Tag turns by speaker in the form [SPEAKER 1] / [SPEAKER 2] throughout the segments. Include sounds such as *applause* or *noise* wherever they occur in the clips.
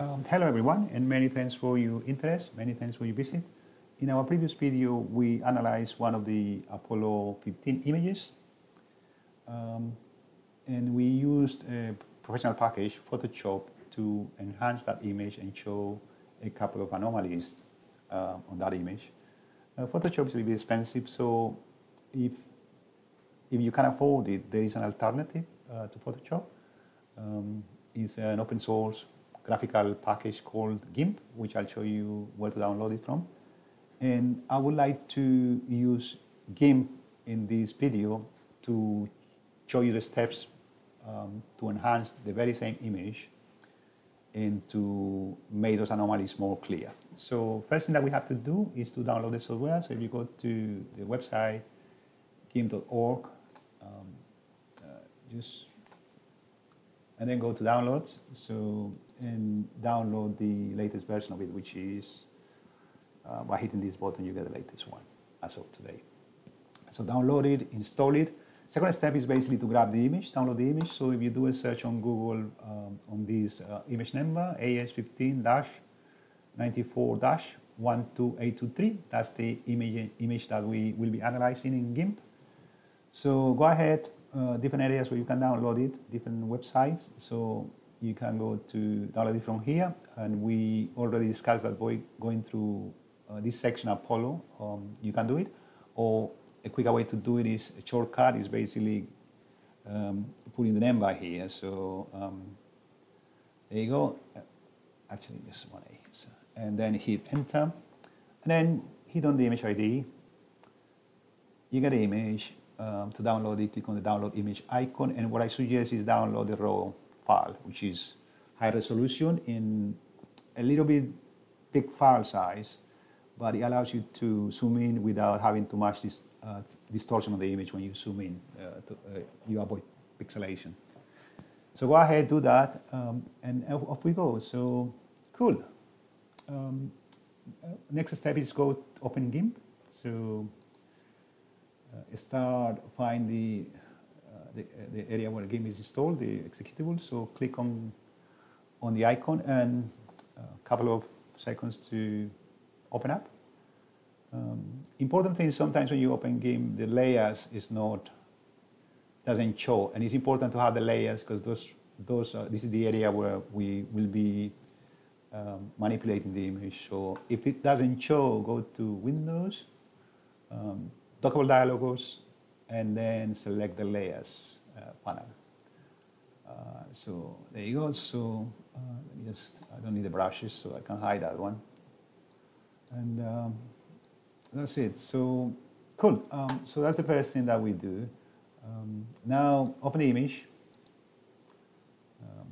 [SPEAKER 1] Um, hello everyone and many thanks for your interest, many thanks for your visit. In our previous video we analyzed one of the Apollo 15 images um, and we used a professional package, Photoshop, to enhance that image and show a couple of anomalies uh, on that image. Uh, Photoshop is a bit expensive so if, if you can afford it, there is an alternative uh, to Photoshop. Um, it's an open source graphical package called GIMP, which I'll show you where to download it from. And I would like to use GIMP in this video to show you the steps um, to enhance the very same image and to make those anomalies more clear. So first thing that we have to do is to download the software. So if you go to the website gimp.org, um, uh, just and then go to downloads. So and download the latest version of it, which is uh, by hitting this button, you get the latest one as of today. So download it, install it. Second step is basically to grab the image, download the image. So if you do a search on Google um, on this uh, image number, AS15-94-12823, that's the image, image that we will be analyzing in GIMP. So go ahead, uh, different areas where you can download it, different websites. So you can go to download from here, and we already discussed that by going through uh, this section Apollo, um, you can do it. Or a quicker way to do it is a shortcut is basically um, putting the number here. So um, there you go. Actually, just one A. So, and then hit enter, and then hit on the image ID. You get the image. Um, to download it, click on the download image icon, and what I suggest is download the raw file, which is high resolution in a little bit big file size, but it allows you to zoom in without having too much dis, uh, distortion of the image when you zoom in. Uh, to, uh, you avoid pixelation. So go ahead, do that, um, and off we go. So cool. Um, uh, next step is go open GIMP. So uh, start find the, the, the area where the GIMP is installed, the executable. So click on on the icon and a couple of seconds to open up. Um, important thing is sometimes when you open GIMP, the layers is not doesn't show, and it's important to have the layers because those those uh, this is the area where we will be um, manipulating the image. So if it doesn't show, go to Windows, um, dockable dialogos, and then select the layers uh, panel. Uh, so there you go. So uh, just I don't need the brushes, so I can hide that one. And um, that's it. So cool. Um, so that's the first thing that we do. Um, now open the image. Um,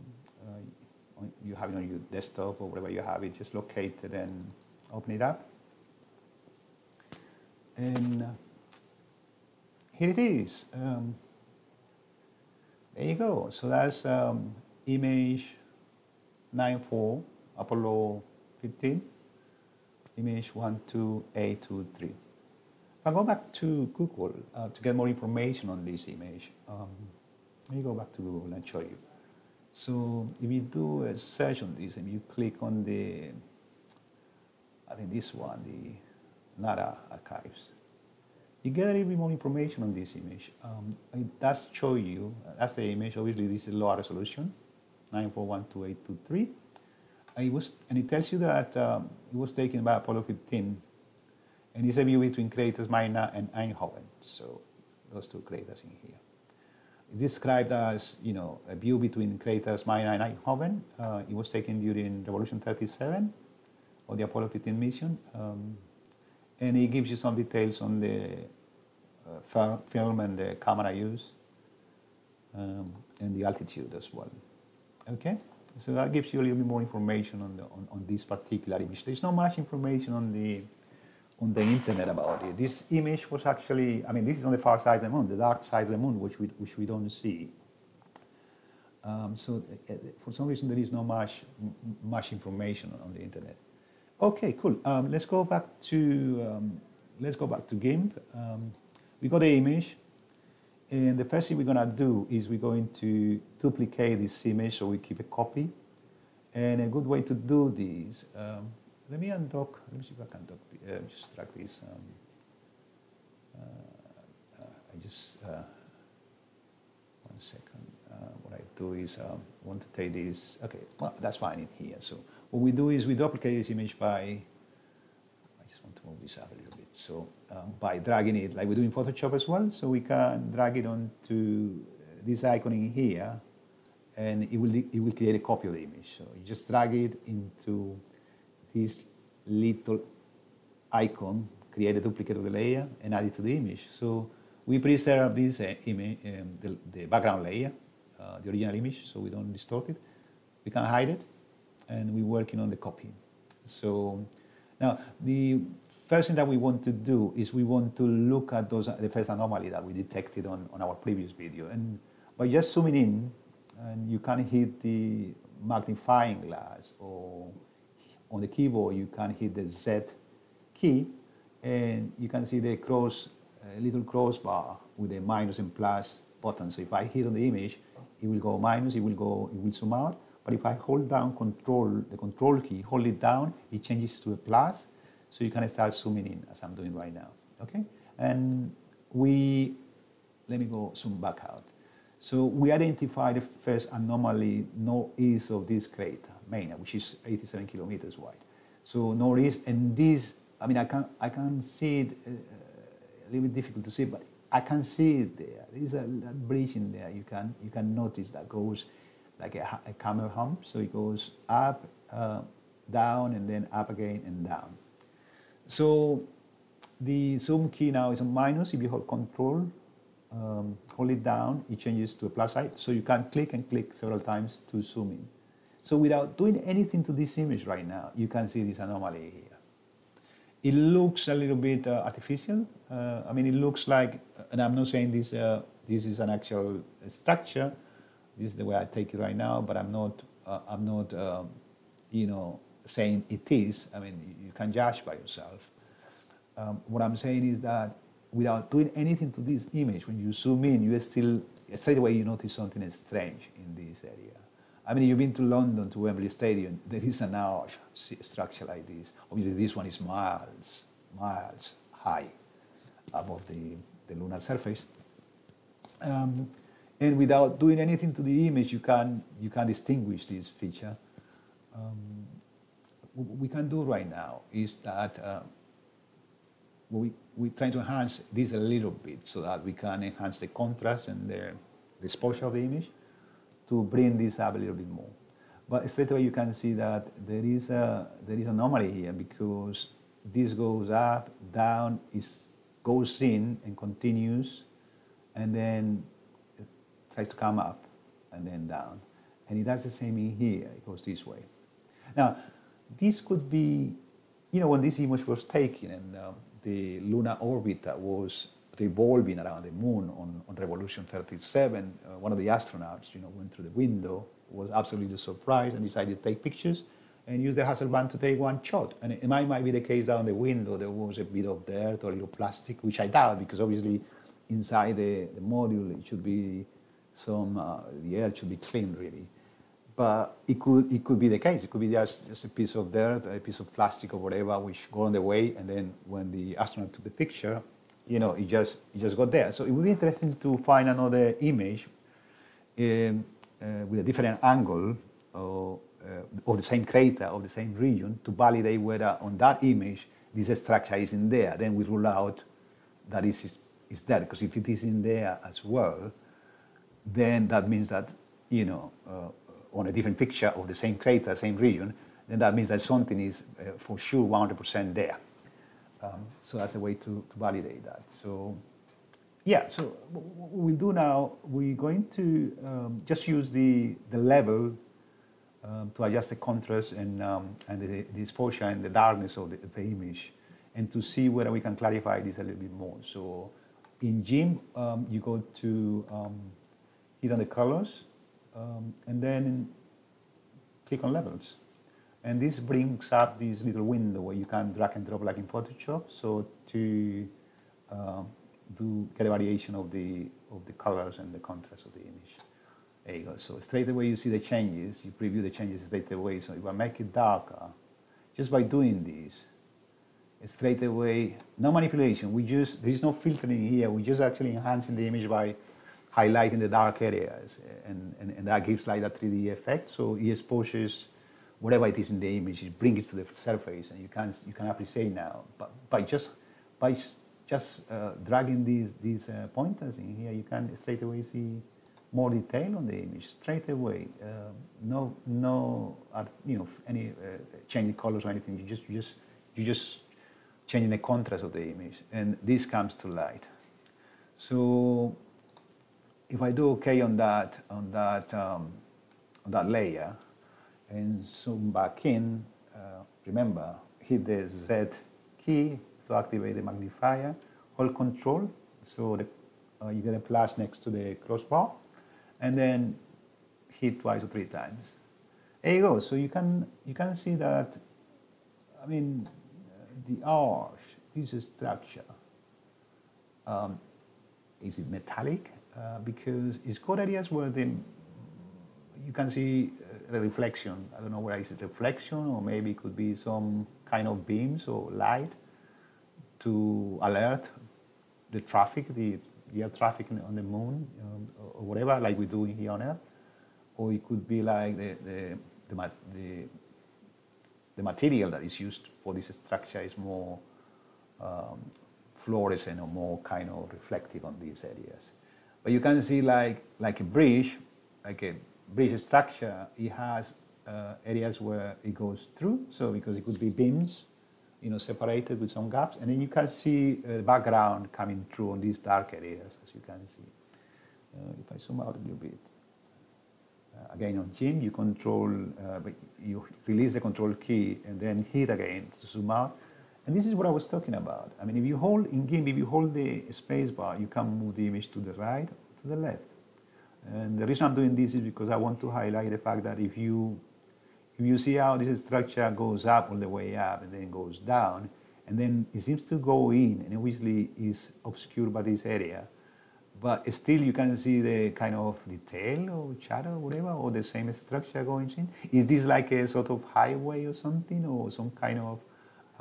[SPEAKER 1] uh, you have it on your desktop or wherever you have it. Just locate it and open it up. And uh, here it is. Um, there you go. So that's um, image 94, Apollo 15, image 12823. If I go back to Google uh, to get more information on this image, um, let me go back to Google and show you. So if you do a search on this and you click on the, I think this one, the NARA archives, you get a little bit more information on this image. Um, it does show you, that's the image, obviously this is lower resolution, 9412823. And it, was, and it tells you that um, it was taken by Apollo 15, and it's a view between craters Meitner and Einthoven, so those two craters in here. It's described as, you know, a view between craters Meitner and Einthoven. Uh, it was taken during Revolution 37 of the Apollo 15 mission. Um, and it gives you some details on the uh, film and the camera use um, and the altitude as well. Okay, so that gives you a little bit more information on, the, on, on this particular image. There's not much information on the on the internet about it. This image was actually, I mean, this is on the far side of the moon, the dark side of the moon, which we, which we don't see. Um, so uh, for some reason, there is not much, much information on the internet. Okay, cool. Um, let's go back to um, let's go back to GIMP. We got the image, and the first thing we're gonna do is we're going to duplicate this image so we keep a copy, And a good way to do this, um, let me undock, let me see if I can dock, uh, just drag this. Um, uh, I just, uh, one second. Uh, what I do is um, I want to take this, okay, well, that's fine in here. So what we do is we duplicate this image by, I just want to move this up a little bit. So um, by dragging it, like we do in Photoshop as well, so we can drag it onto this icon in here, and it will, it will create a copy of the image. So you just drag it into this little icon, create a duplicate of the layer, and add it to the image. So we preserve this uh, image, um, the, the, background layer, uh, the original image, so we don't distort it. We can hide it, and we're working on the copy. So now the first thing that we want to do is we want to look at those the first anomaly that we detected on, on our previous video. And by just zooming in, and you can hit the magnifying glass or on the keyboard you can hit the Z key and you can see the cross, uh, little crossbar with the minus and plus button. So if I hit on the image, it will go minus, it will go, it will zoom out. But if I hold down control, the control key, hold it down, it changes to a plus. So you can start zooming in as I'm doing right now, okay? And we, let me go zoom back out. So we identified the first anomaly northeast of this crater, Meitner, which is 87 kilometers wide. So northeast, and this, I mean, I can I can see it uh, a little bit difficult to see, but I can see it there. There's a, a bridge in there. You can you can notice that goes like a, a camel hump. So it goes up, uh, down, and then up again and down. So the zoom key now is a minus if you hold control um, hold it down, it changes to a plus sign. So you can click and click several times to zoom in. So without doing anything to this image right now, you can see this anomaly here. It looks a little bit uh, artificial. Uh, I mean, it looks like, and I'm not saying this, uh, this is an actual structure. This is the way I take it right now, but I'm not, uh, I'm not, um, you know, saying it is. I mean, you can judge by yourself. Um, what I'm saying is that without doing anything to this image, when you zoom in, you still, straight away you notice something strange in this area. I mean, you've been to London, to Wembley Stadium, there is an arch structure like this. Obviously, this one is miles, miles high above the, the lunar surface. Um, and without doing anything to the image, you can, you can distinguish this feature. Um, what we can do right now is that uh, we, we try to enhance this a little bit so that we can enhance the contrast and the, the exposure of the image to bring this up a little bit more. But straight away you can see that there is a there is an anomaly here because this goes up, down, is goes in and continues, and then it tries to come up and then down. And it does the same in here, it goes this way. Now, this could be, you know, when this image was taken and um, the lunar orbit that was revolving around the moon on, on Revolution 37, uh, one of the astronauts, you know, went through the window, was absolutely surprised and decided to take pictures and use the Hasselblad to take one shot. And it might, might be the case down the window, there was a bit of dirt or a little plastic, which I doubt because obviously inside the, the module it should be some, uh, the air should be clean really. But it could, it could be the case. It could be just, just a piece of dirt, a piece of plastic or whatever, which got on the way. And then when the astronaut took the picture, you know, it just, it just got there. So it would be interesting to find another image um, uh, with a different angle or, uh, of the same crater of the same region to validate whether on that image this structure is in there. Then we rule out that it is, is there. Because if it is in there as well, then that means that, you know, uh, on a different picture of the same crater, same region, then that means that something is uh, for sure 100% there. Um, so that's a way to, to validate that. So yeah, so what we'll do now, we're going to um, just use the, the level um, to adjust the contrast and, um, and the, the, exposure and the darkness of the, the, image and to see whether we can clarify this a little bit more. So in GIMP, um, you go to um, hit on the colors um, and then click on levels. And this brings up this little window where you can drag and drop like in Photoshop. So to uh, do get a variation of the of the colors and the contrast of the image. There you go. So straight away you see the changes. You preview the changes straight away. So if I make it darker, just by doing this, straight away, no manipulation. We just, there is no filtering here. We just actually enhancing the image by highlighting the dark areas. And, and, and that gives like that 3D effect. So it exposes whatever it is in the image, it brings it to the surface and you can, you can appreciate now. But by just, by just uh, dragging these, these uh, pointers in here, you can straight away see more detail on the image straight away. Uh, no, no, you know, any uh, changing colors or anything. You just, you just, you just changing the contrast of the image, and this comes to light. So, if I do OK on that, on that, um, on that layer, and zoom back in, uh, remember, hit the Z key to activate the magnifier, hold Control, so the, uh, you get a plus next to the crossbar, and then hit twice or three times. There you go. So you can you can see that. I mean, the arch, this structure. Um, is it metallic? Uh, because it's got areas where the you can see the reflection. I don't know whether it's a reflection or maybe it could be some kind of beams or light to alert the traffic, the air traffic on the moon um, or whatever, like we do here on Earth. Or it could be like the, the, the, the, the material that is used for this structure is more um, fluorescent or more kind of reflective on these areas. But you can see like, like a bridge, like a bridge structure, it has uh, areas where it goes through. So because it could be beams you know, separated with some gaps. And then you can see uh, the background coming through on these dark areas, as you can see. Uh, if I zoom out a little bit. Uh, again, on GIMP, you control, uh, you release the control key and then hit again to zoom out. And this is what I was talking about. I mean, if you hold, in GIMP, if you hold the space bar, you can move the image to the right, to the left. And the reason I'm doing this is because I want to highlight the fact that if you if you see how this structure goes up all the way up and then goes down, and then it seems to go in, and obviously is obscured by this area, but still you can see the kind of detail or shadow or whatever, or the same structure going in. Is this like a sort of highway or something, or some kind of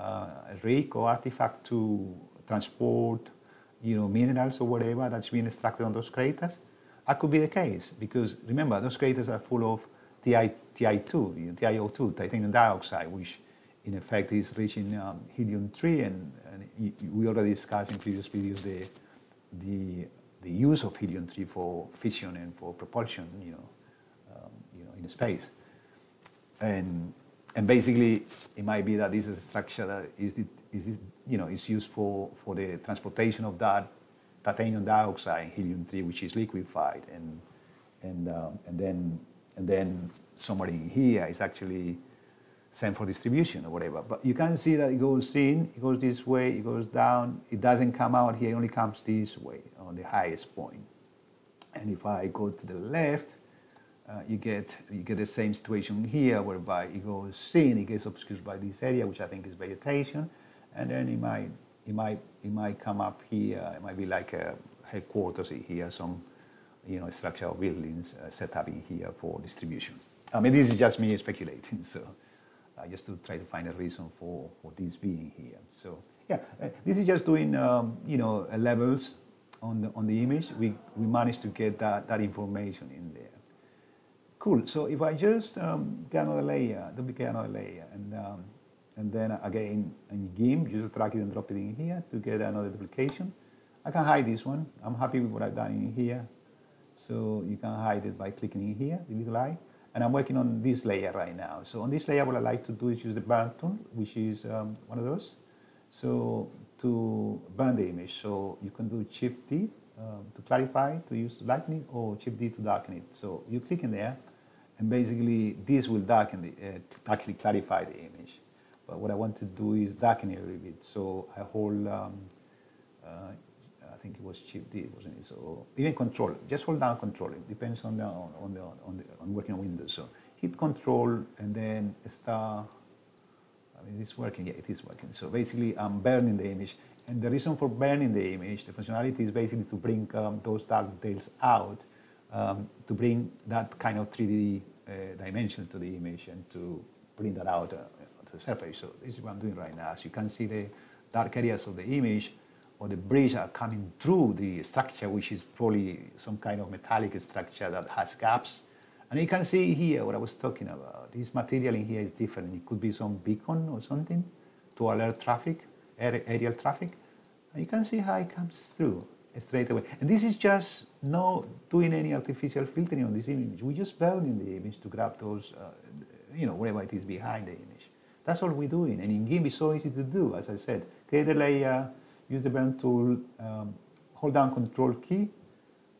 [SPEAKER 1] uh, rig or artifact to transport, you know, minerals or whatever that's being extracted on those craters? That could be the case, because remember, those craters are full of TI, TI2, TiO2, titanium dioxide, which in effect is reaching um, helium-3, and, and, we already discussed in previous videos the, the, the use of helium-3 for fission and for propulsion, you know, um, you know, in space. And, and basically, it might be that this is a structure that is, is you know, is used for, for the transportation of that titanium dioxide, helium-3, which is liquefied, and, and, um, and then and then somebody in here is actually sent for distribution or whatever. But you can see that it goes in, it goes this way, it goes down, it doesn't come out here, it only comes this way on the highest point. And if I go to the left, uh, you get you get the same situation here whereby it goes in, it gets obscured by this area, which I think is vegetation, and then it might it might it might come up here. It might be like a headquarters here, some you know, structure of buildings uh, set up in here for distribution. I mean, this is just me speculating, *laughs* so uh, just to try to find a reason for, for this being here. So yeah, uh, this is just doing, um, you know, levels on the, on the image. We, we managed to get that, that information in there. Cool, so if I just um, get another layer, duplicate another layer, and, um, and then again in GIMP, you just drag it and drop it in here to get another duplication. I can hide this one. I'm happy with what I've done in here. So you can hide it by clicking in here, the little eye. And I'm working on this layer right now. So on this layer, what I like to do is use the burn tool, which is um, one of those. So to burn the image, so you can do Shift D um, to clarify, to use lightning, or Shift D to darken it. So you click in there, and basically this will darken the, uh, actually clarify the image. But what I want to do is darken it a little bit. So I hold um, uh, think it was Shift D, wasn't it? So even control, just hold down control. It depends on the on the on the on working on Windows. So hit control and then start. I mean, it's working. Yeah, it is working. So basically, I'm burning the image, and the reason for burning the image, the functionality is basically to bring um, those dark details out um, to bring that kind of 3D uh, dimension to the image and to print that out uh, to the surface. So this is what I'm doing right now. As you can see, the dark areas of the image or the bridge are coming through the structure, which is probably some kind of metallic structure that has gaps. And you can see here what I was talking about. This material in here is different. It could be some beacon or something to alert traffic, aerial traffic. And you can see how it comes through straight away. And this is just not doing any artificial filtering on this image. We're just building the image to grab those, uh, you know, whatever it is behind the image. That's all we're doing. And in GIMP, it's so easy to do. As I said, create a layer, use the burn tool, um, hold down control key.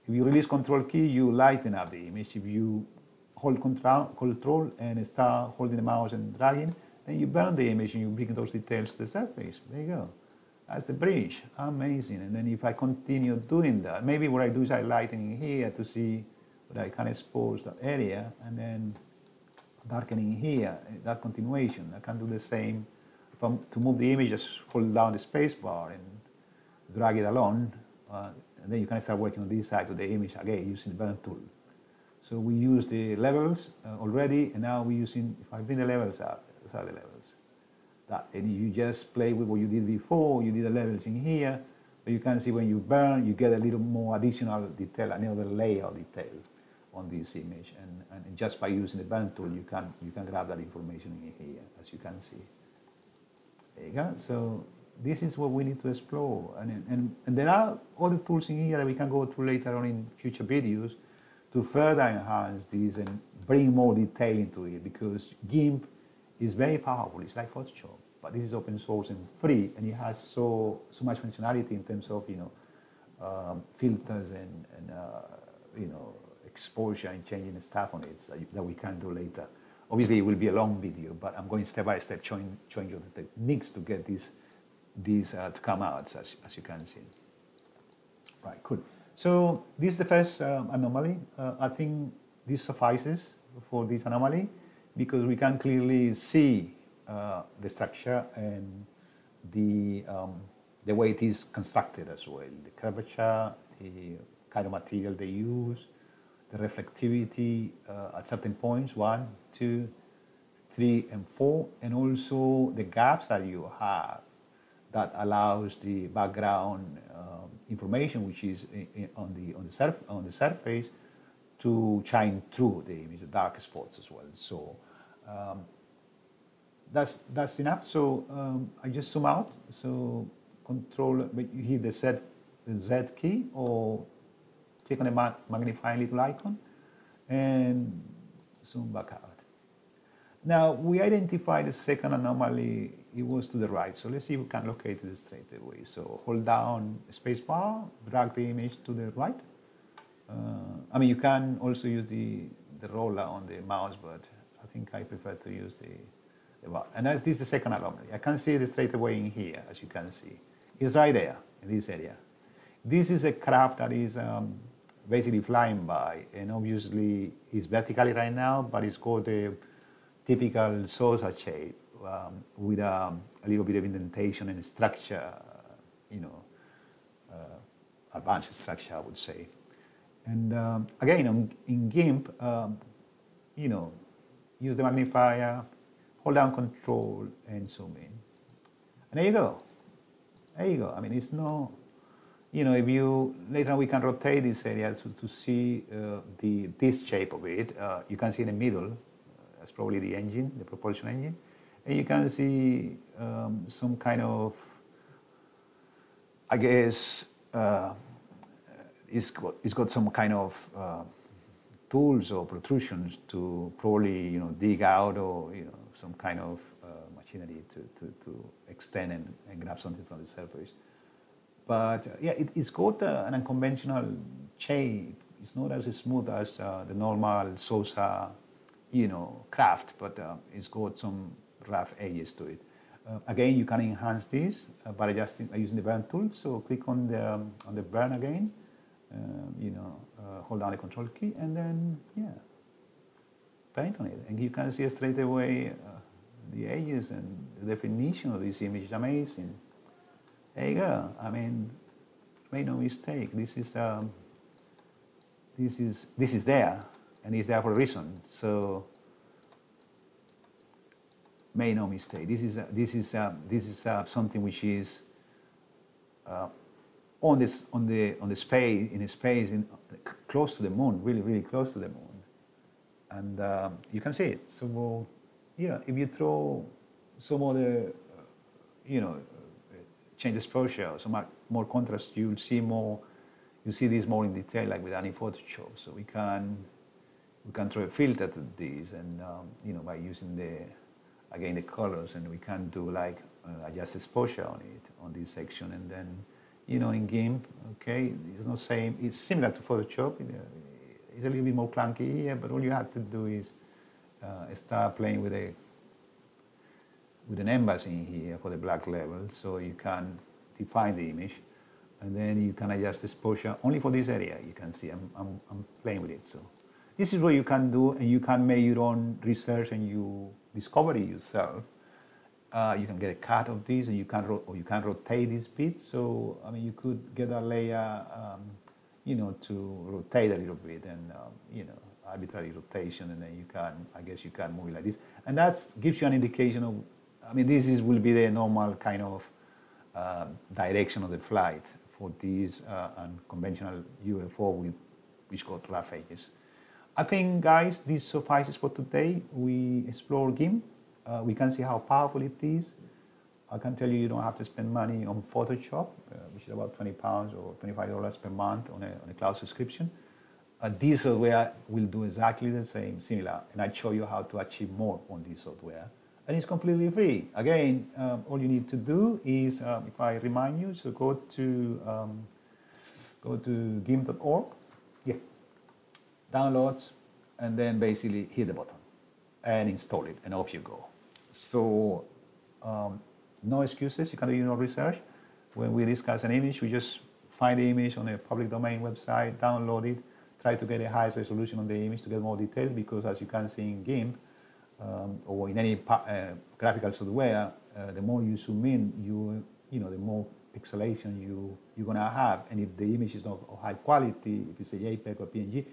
[SPEAKER 1] If you release control key, you lighten up the image. If you hold control, control and start holding the mouse and dragging, then you burn the image and you bring those details to the surface. There you go. That's the bridge. Amazing. And then if I continue doing that, maybe what I do is I lighten here to see that I can expose that area and then darkening here, that continuation. I can do the same. To move the image, just hold down the space bar and drag it along. Uh, and then you can start working on this side of the image again using the burn tool. So we use the levels uh, already, and now we're using, if I bring the levels up, the levels. That, and you just play with what you did before, you did the levels in here, but you can see when you burn, you get a little more additional detail, another layer of detail on this image. And, and just by using the burn tool, you can, you can grab that information in here, as you can see. There you go. So this is what we need to explore. And, and, and there are other tools in here that we can go through later on in future videos to further enhance this and bring more detail into it because GIMP is very powerful. It's like Photoshop, but this is open source and free, and it has so so much functionality in terms of you know um, filters and, and uh, you know exposure and changing stuff on it so that we can do later. Obviously, it will be a long video, but I'm going step by step showing showing you the techniques to get this these uh, to come out, as, as you can see. Right, cool. So this is the first um, anomaly. Uh, I think this suffices for this anomaly because we can clearly see uh, the structure and the, um, the way it is constructed as well. The curvature, the kind of material they use, the reflectivity uh, at certain points, one, two, three, and four, and also the gaps that you have that allows the background um, information, which is in, on the on the, surf, on the surface, to shine through the image, the dark spots as well. So um, that's that's enough. So um, I just zoom out. So control, but you hit the Z the Z key or click on the magnifying little icon and zoom back out. Now we identify the second anomaly it was to the right. So let's see if we can locate it straight away. So hold down spacebar, drag the image to the right. Uh, I mean, you can also use the, the roller on the mouse, but I think I prefer to use the, bar. And as this is the second anomaly. I can see it straight away in here, as you can see. It's right there, in this area. This is a craft that is um, basically flying by, and obviously it's vertically right now, but it's got a typical saucer shape um, with um, a little bit of indentation and structure, you know, uh, advanced structure, I would say. And um, again, in GIMP, um, you know, use the magnifier, hold down control, and zoom in. And there you go. There you go. I mean, it's no, you know, if you, later on we can rotate this area to, to see uh, the this shape of it. Uh, you can see in the middle, uh, that's probably the engine, the propulsion engine and you can see um, some kind of, I guess, uh, it's, got, it's got some kind of uh, tools or protrusions to probably, you know, dig out or, you know, some kind of uh, machinery to, to, to extend and, and, grab something from the surface. But uh, yeah, it, has got uh, an unconventional shape. It's not as smooth as uh, the normal Sosa, you know, craft, but it's got some rough edges to it. Uh, again, you can enhance this uh, by adjusting uh, using the burn tool. So click on the um, on the burn again. Um, you know, uh, hold down the control key and then yeah, paint on it, and you can see straight away uh, the edges and the definition of this image is amazing. There you go. I mean, make no mistake. This is um, this is this is there, and it's there for a reason. So make no mistake. This is uh, this is uh, this is uh, something which is uh, on this on the on the space in a space in, close to the moon, really really close to the moon, and um, you can see it. So yeah, if you throw some other, you know, change exposure, some more contrast, you'll see more. You see this more in detail, like with any Photoshop. So we can we can throw a filter to this, and um, you know by using the again the colors, and we can do like uh, adjust exposure on it on this section, and then you know in GIMP, okay, it's not same. It's similar to Photoshop. It's a little bit more clunky here, but all you have to do is uh, start playing with a with an embossing here for the black level, so you can define the image, and then you can adjust the exposure only for this area. You can see I'm, I'm, I'm playing with it. So this is what you can do, and you can make your own research and you discover it yourself. Uh, you can get a cut of this, and you can or you can rotate this bit. So I mean, you could get a layer, um, you know, to rotate a little bit, and um, you know, arbitrary rotation, and then you can, I guess, you can move it like this, and that gives you an indication of I mean, this is, will be the normal kind of uh, direction of the flight for these uh, unconventional UFO with which got rough edges. I think, guys, this suffices for today. We explore GIMP. Uh, we can see how powerful it is. I can tell you, you don't have to spend money on Photoshop, uh, which is about 20 pounds or 25 dollars per month on a, on a cloud subscription. Uh, this software will do exactly the same, similar, and I show you how to achieve more on this software and it's completely free. Again, um, all you need to do is, um, if I remind you, so go to um, go to gimp.org, yeah, downloads, and then basically hit the button and install it, and off you go. So um, no excuses. You can do your own research. When we discuss an image, we just find the image on a public domain website, download it, try to get the highest resolution on the image to get more details because as you can see in GIMP, um, or in any uh, graphical software, uh, the more you zoom in, you you know the more pixelation you you're gonna have, and if the image is not of high quality, if it's a JPEG or PNG,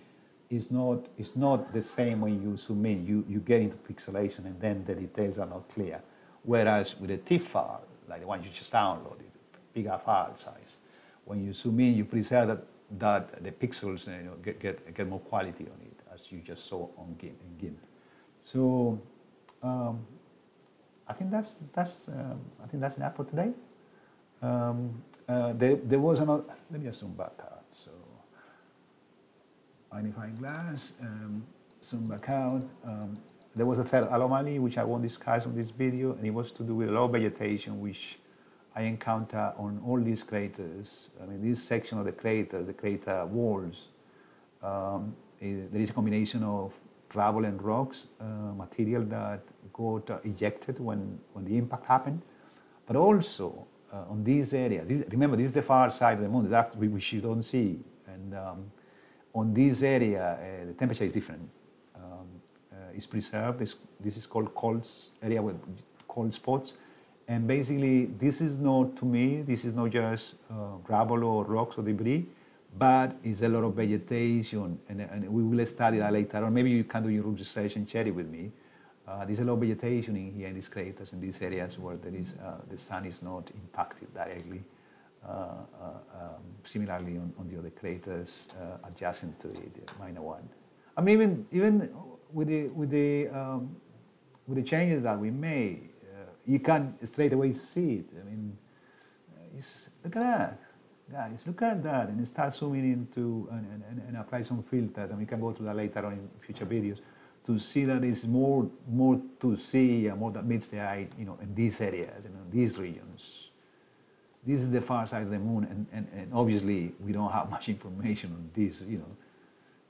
[SPEAKER 1] it's not it's not the same when you zoom in. You you get into pixelation, and then the details are not clear. Whereas with a TIFF file, like the one you just downloaded, bigger file size, when you zoom in, you preserve that, that the pixels you know, get, get, get more quality on it, as you just saw on GIMP, GIMP. So um, I think that's that's um, I think that's enough for today. Um, uh, there, there was another. Let me just zoom back out. So magnifying glass, zoom back out. There was a third anomaly which I won't discuss on this video, and it was to do with low vegetation, which I encounter on all these craters. I mean, this section of the crater, the crater walls, um, there is a combination of gravel and rocks, uh, material that got uh, ejected when, when the impact happened. But also uh, on this area, this, remember this is the far side of the moon, that which you don't see. And um, on this area, uh, the temperature is different. Uh, preserved. It's, this is called cold area with cold spots. And basically, this is not, to me, this is not just uh, gravel or rocks or debris but it's a lot of vegetation, and, and, we will study that later on. Maybe you can do your research and share it with me. Uh, there's a lot of vegetation in here in these craters, in these areas where there is, uh, the sun is not impacted directly. Uh, uh um, similarly, on, on, the other craters uh, adjacent to it, the minor one. I mean, even even with the with the um, with the changes that we made, uh, you can straight away see it. I mean, look at that guys, look at that, and start zooming into and, and, and, apply some filters, and we can go to that later on in future videos to see that it's more more to see and more that meets the eye, you know, in these areas, you know, these regions. This is the far side of the moon, and, and, and obviously we don't have *laughs* much information on this, you know.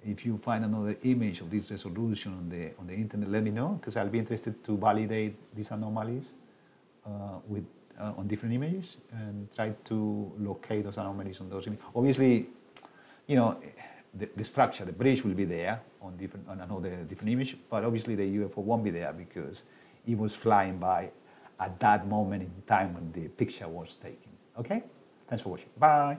[SPEAKER 1] If you find another image of this resolution on the on the internet, let me know because I'll be interested to validate these anomalies uh, with uh, on different images and try to locate those anomalies on those images. Obviously, you know, the, the, structure, the bridge will be there on different on another different image, but obviously the UFO won't be there because it was flying by at that moment in time when the picture was taken. Okay? Thanks for watching. Bye.